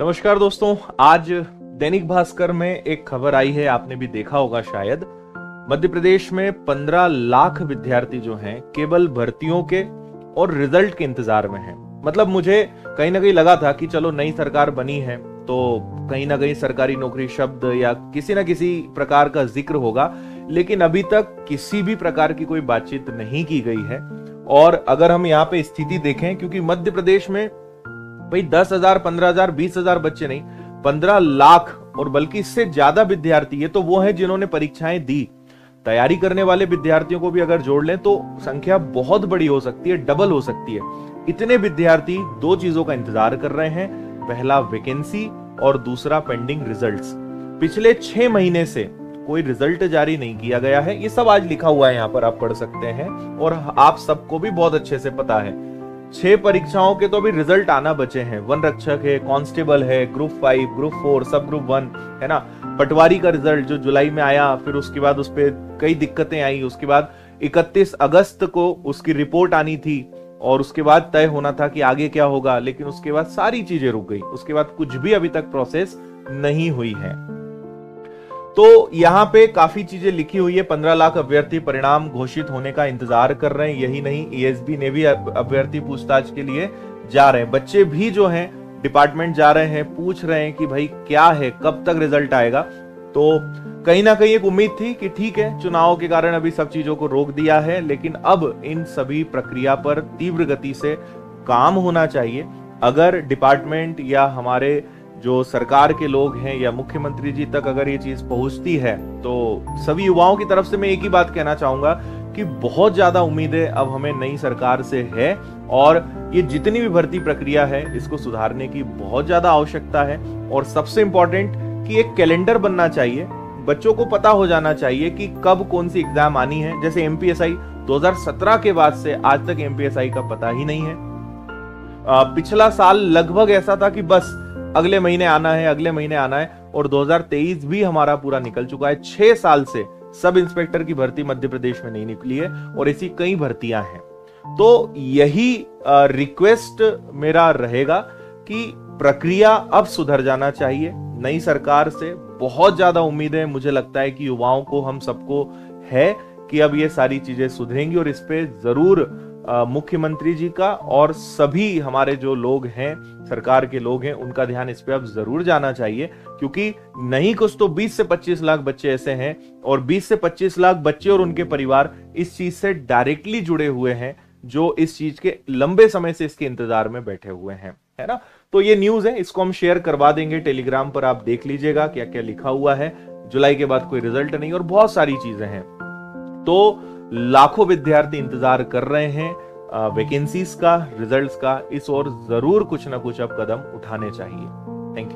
नमस्कार दोस्तों, आज दैनिक भास्कर में एक खबर आई है, आपने भी देखा होगा शायद। मध्य प्रदेश में 15 लाख विद्यार्थी जो हैं, केवल भर्तियों के और रिज़ल्ट के इंतज़ार में हैं। मतलब मुझे कहीं ना कहीं लगा था कि चलो नई सरकार बनी है तो कहीं ना कहीं सरकारी नौकरी शब्द या किसी ना किसी प्रकार का ज़िक्र होगा, लेकिन अभी तक किसी भी प्रकार की कोई बातचीत नहीं की गई है। और अगर हम यहाँ पे स्थिति देखें, क्योंकि मध्य प्रदेश में भाई, दस हज़ार, पंद्रह हज़ार, बीस हज़ार बच्चे नहीं, पंद्रह लाख, और बल्कि इससे ज़्यादा विद्यार्थी है तो वो है जिन्होंने परीक्षाएँ दी। तैयारी करने वाले विद्यार्थियों को भी अगर जोड़ लें तो संख्या बहुत बड़ी हो सकती है, डबल हो सकती है। इतने विद्यार्थी दो चीज़ों का इंतज़ार कर रहे हैं, पहला वैकेंसी और दूसरा पेंडिंग रिजल्ट्स पिछले छह महीने से कोई रिज़ल्ट जारी नहीं किया गया है, ये सब आज लिखा हुआ है, यहाँ पर आप पढ़ सकते हैं, और आप सबको भी बहुत अच्छे से पता है। छह परीक्षाओं के तो अभी रिज़ल्ट आना बचे हैं। वन रक्षक है कांस्टेबल है ग्रुप फाइव ग्रुप फोर सब ग्रुप वन है ना? पटवारी का रिज़ल्ट जो जुलाई में आया, फिर उसके बाद उस पर कई दिक्कतें आई। उसके बाद 31 अगस्त को उसकी रिपोर्ट आनी थी और उसके बाद तय होना था कि आगे क्या होगा, लेकिन उसके बाद सारी चीज़ें रुक गई। उसके बाद कुछ भी अभी तक प्रोसेस नहीं हुई है। तो यहाँ पे काफ़ी चीज़ें लिखी हुई है। पंद्रह लाख अभ्यर्थी परिणाम घोषित होने का इंतज़ार कर रहे हैं। यही नहीं ईएसबी ने भी अभ्यर्थी पूछताछ के लिए जा रहे हैं। बच्चे भी जो हैं डिपार्टमेंट जा रहे हैं, पूछ रहे हैं कि भाई क्या है, कब तक रिज़ल्ट आएगा। तो कहीं ना कहीं एक उम्मीद थी कि ठीक है, चुनाव के कारण अभी सब चीज़ों को रोक दिया है, लेकिन अब इन सभी प्रक्रिया पर तीव्र गति से काम होना चाहिए। अगर डिपार्टमेंट या हमारे जो सरकार के लोग हैं या मुख्यमंत्री जी तक अगर ये चीज़ पहुँचती है तो सभी युवाओं की तरफ़ से मैं एक ही बात कहना चाहूँगा कि बहुत ज़्यादा उम्मीदें अब हमें नई सरकार से है और ये जितनी भी भर्ती प्रक्रिया है, इसको सुधारने की बहुत ज़्यादा आवश्यकता है और सबसे इंपॉर्टेंट कि एक कैलेंडर बनना चाहिए। बच्चों को पता हो जाना चाहिए कि कब कौन सी एग्ज़ाम आनी है। जैसे एमपीएसआई 2017 के बाद से आज तक एमपीएसआई का पता ही नहीं है। पिछला साल लगभग ऐसा था कि बस अगले महीने आना है, अगले महीने आना है, और 2023 भी हमारा पूरा निकल चुका है। छह साल से सब इंस्पेक्टर की भर्ती मध्य प्रदेश में नहीं निकली है, और ऐसी कई भर्तियाँ हैं। तो यही रिक्वेस्ट मेरा रहेगा कि प्रक्रिया अब सुधर जाना चाहिए। नई सरकार से बहुत ज़्यादा उम्मीद है, मुझे लगता है कि युवाओं को, हम सबको है कि अब ये सारी चीज़ें सुधरेंगी, और इस पे ज़रूर मुख्यमंत्री जी का और सभी हमारे जो लोग हैं, सरकार के लोग हैं, उनका ध्यान इस पे अब ज़रूर जाना चाहिए, क्योंकि नहीं कुछ तो 20 से 25 लाख बच्चे ऐसे हैं और 20 से 25 लाख बच्चे और उनके परिवार इस चीज़ से डायरेक्टली जुड़े हुए हैं, जो इस चीज़ के लंबे समय से इसके इंतज़ार में बैठे हुए हैं, है ना? तो ये न्यूज़ है, इसको हम शेयर करवा देंगे टेलीग्राम पर आप देख लीजिएगा क्या क्या लिखा हुआ है, जुलाई के बाद कोई रिज़ल्ट नहीं और बहुत सारी चीज़ें हैं। तो लाखों विद्यार्थी इंतज़ार कर रहे हैं वैकेंसीज का रिजल्ट्स का, इस और ज़रूर कुछ ना कुछ अब कदम उठाने चाहिए। Thank you